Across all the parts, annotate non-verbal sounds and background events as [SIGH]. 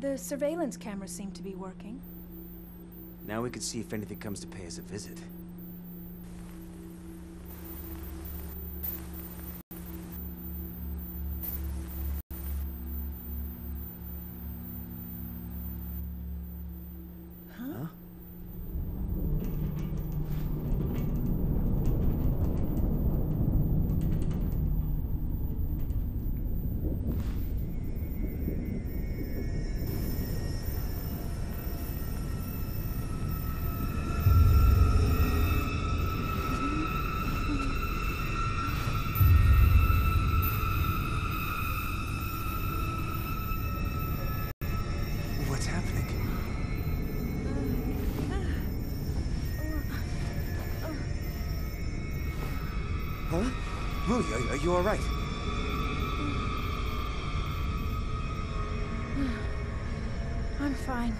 The surveillance cameras seem to be working. Now we can see if anything comes to pay us a visit. Rui, are, are you alright? [SIGHS] I'm fine.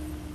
much.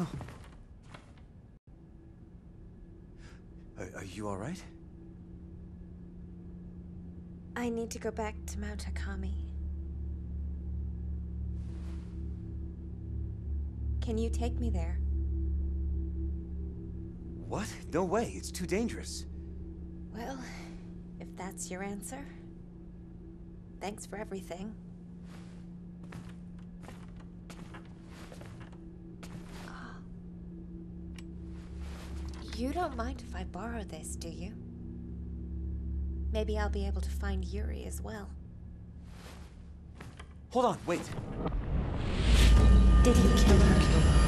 Oh. Are, are you alright? I need to go back to Mount Hikami. Can you take me there? What? No way, it's too dangerous. Well, if that's your answer. Thanks for everything. You don't mind if I borrow this, do you? Maybe I'll be able to find Yuri as well. Hold on, wait. Did he kill her?